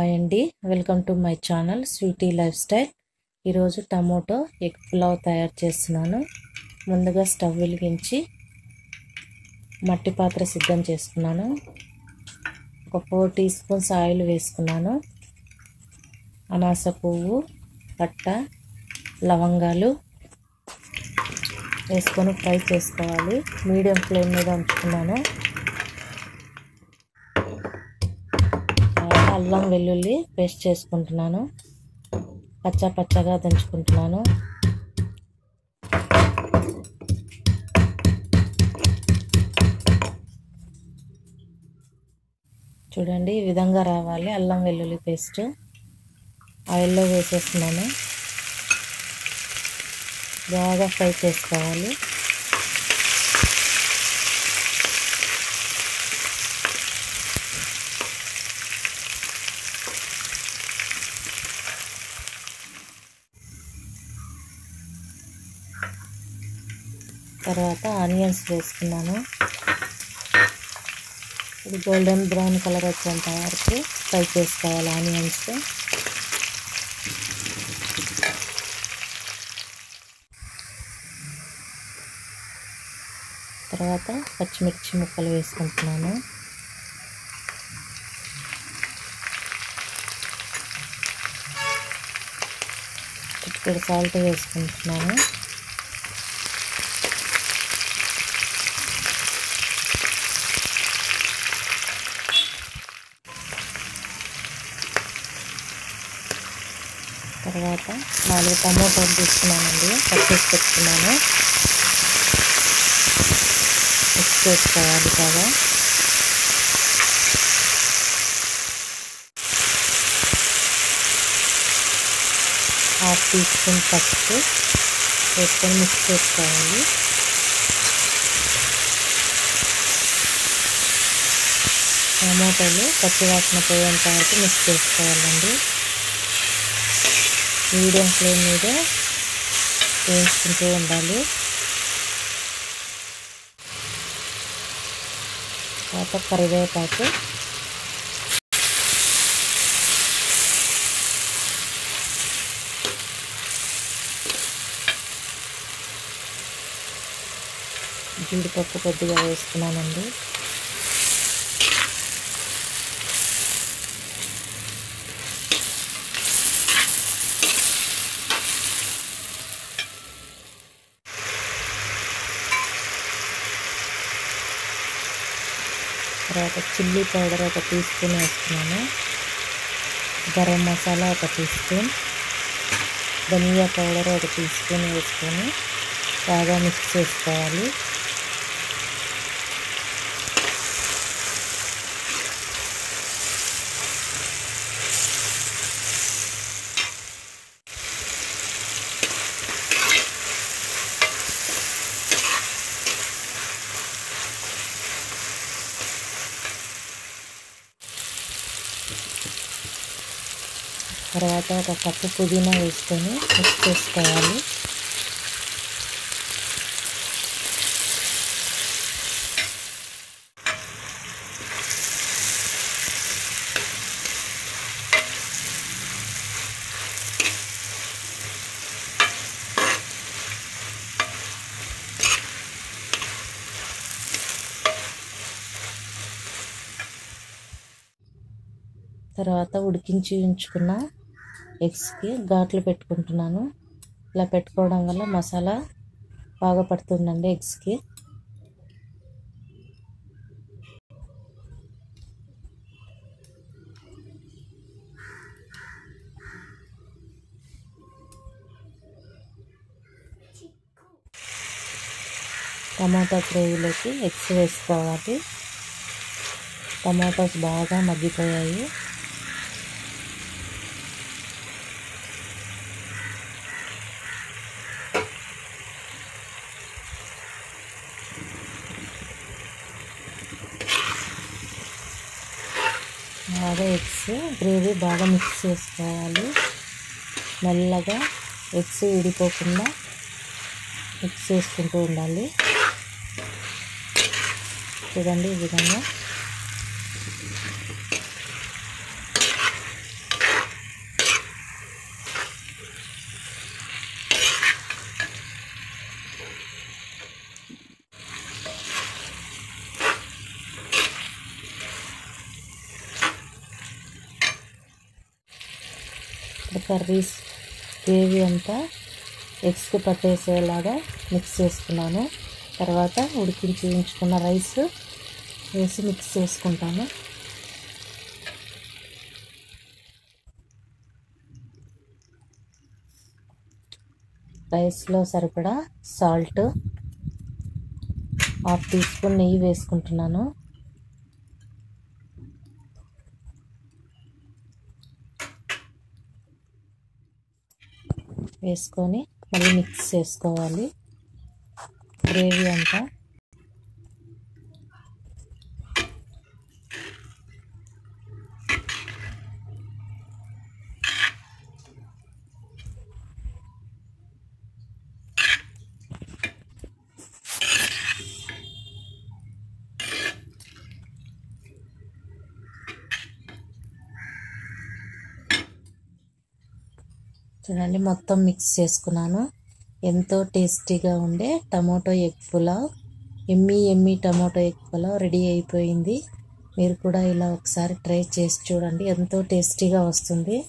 Hi అండి. Welcome to my channel sweety lifestyle. ఈరోజు tomato egg pulao తయారు చేస్తున్నాను. ముందుగా స్టవ్ వెలిగించి మట్టి పాత్ర సిద్ధం చేసుకున్నాను. ఒక ఫోర్ టీ స్పూన్స్ ఆయిల్ వేసుకున్నాను. అనాస పువ్వు పట్ట లవంగాలు వేసుకొని ఫ్రై చేసుకోవాలి. మీడియం ఫ్లేమ్ మీద ఉంచుకున్నాను. అల్లం వెల్లుల్లి పేస్ట్ చేసుకుంటున్నాను. పచ్చ పచ్చగా దంచుకుంటున్నాను. చూడండి ఈ విధంగా రావాలి అల్లం వెల్లుల్లి పేస్ట్. ఆయిల్లో వేసేస్తున్నాను. బాగా ఫ్రై చేసుకోవాలి. తర్వాత ఆనియన్స్ వేసుకున్నాను. ఇది గోల్డెన్ బ్రౌన్ కలర్ వచ్చేంత వరకు ఫ్రై చేసుకోవాలి ఆనియన్స్ తర్వాత పచ్చిమిర్చి ముక్కలు వేసుకుంటున్నాను. ఇక్కడ సాల్ట్ వేసుకుంటున్నాను. తర్వాత నాలుగు టమోటాలు తీసుకున్నానండి. కట్ చేసి పెట్టుకున్నాను. మిక్స్ చేసుకోవాలి బాగా హాఫ్ టీ స్పూన్ పసుపు వేసుకొని మిక్స్ చేసుకోవాలి. టమాటాలు పచ్చివాసన పోయేంత వరకు మిక్స్ చేసుకోవాలండి. మీడియం ఫ్లేమ్ మీద వేసుకుంటూ ఉండాలి. తర్వాత కరివేపాకు. జీడిపప్పు కొద్దిగా వేసుకున్నానండి. తర్వాత చిల్లీ పౌడర్ ఒక టీ స్పూన్ వేస్తున్నాను. గరం మసాలా ఒక టీ స్పూన్. ధనియా పౌడర్ ఒక టీ స్పూన్ వేసుకొని బాగా మిక్స్ చేసుకోవాలి. తర్వాత ఒక కప్పు పుదీనా వేసుకొని మిక్స్ చేసుకోవాలి. తర్వాత ఉడికించి ఉంచుకున్న ఎగ్స్కి ఘాట్లు పెట్టుకుంటున్నాను. ఇలా పెట్టుకోవడం వల్ల మసాలా బాగా పడుతుందండి ఎగ్స్కి. టమాటా గ్రేవీలోకి ఎగ్స్ వేసుకోవాలి. టమాటోస్ బాగా మగ్గిపోయాయి. బాగా ఎగ్స్ గ్రేవీ బాగా మిక్స్ చేసుకోవాలి. మెల్లగా ఎగ్స్ విడిపోకుండా మిక్స్ చేసుకుంటూ ఉండాలి. చూడండి ఈ విధంగా. ఇప్పుడు కర్రీస్ గ్రేవీ అంతా ఎగ్స్కి పట్టేసేలాగా మిక్స్ చేసుకున్నాను. తర్వాత ఉడికించి ఉంచుకున్న రైస్ వేసి మిక్స్ చేసుకుంటాను. రైస్లో సరిపడా సాల్ట్ హాఫ్ టీ స్పూన్ నెయ్యి వేసుకుంటున్నాను. వేసుకొని మళ్ళీ మిక్స్ చేసుకోవాలి. గ్రేవీ అంతా. చూడండి మొత్తం మిక్స్ చేసుకున్నాను. ఎంతో టేస్టీగా ఉండే టమాటో ఎగ్ పులావ్. ఎమ్మి ఎమ్మి టమాటో ఎగ్ పులావ్ రెడీ అయిపోయింది. మీరు కూడా ఇలా ఒకసారి ట్రై చేసి చూడండి ఎంతో టేస్టీగా వస్తుంది.